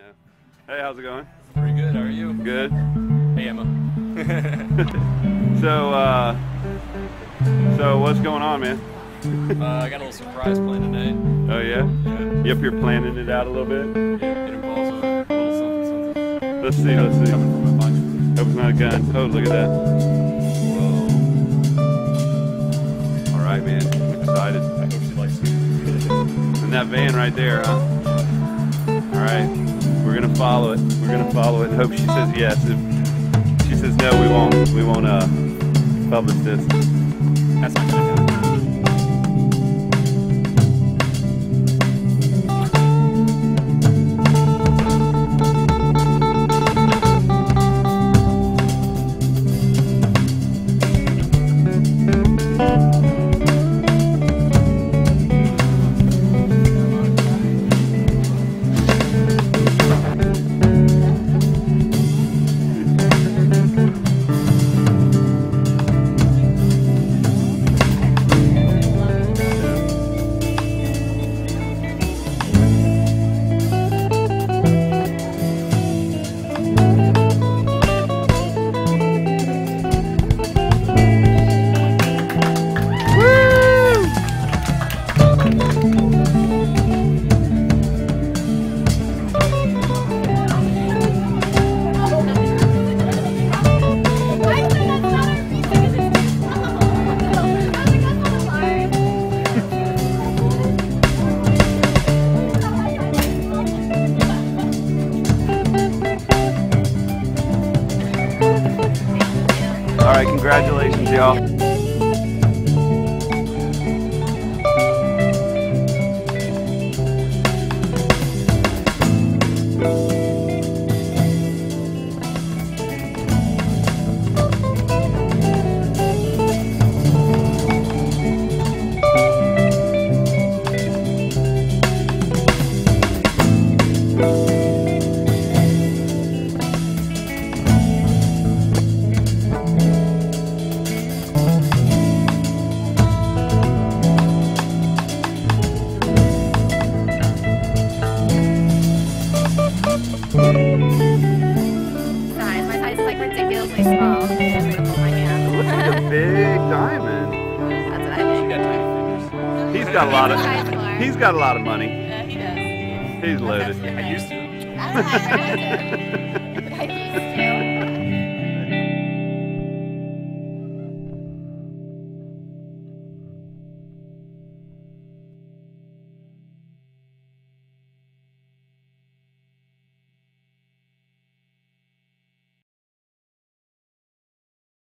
know. Hey, how's it going? Pretty good. How are you? Good. Hey, Emma. So, uh, so what's going on, man? uh, I got a little surprise planned tonight. Oh yeah, Yeah. you up here planning it out a little bit? yeah it involves a little something, something Let's see, let's see. coming from my bunch. Hope it's not a gun. Oh, look at that. Whoa. All right, man. I'm excited. I hope she likes it. In that van right there, huh? All right. Follow it. We're gonna follow it. Hope she says yes. If she says no, we won't. We won't uh publish this. That's not gonna happen. All right. Congratulations, y'all. Ridiculously small. I'm gonna hold my hand. Looks like a big diamond. That's what I think. got. He's got a lot of. He's got a lot of money. Yeah, he does. He's loaded. I used to. That's what I heard. I used to.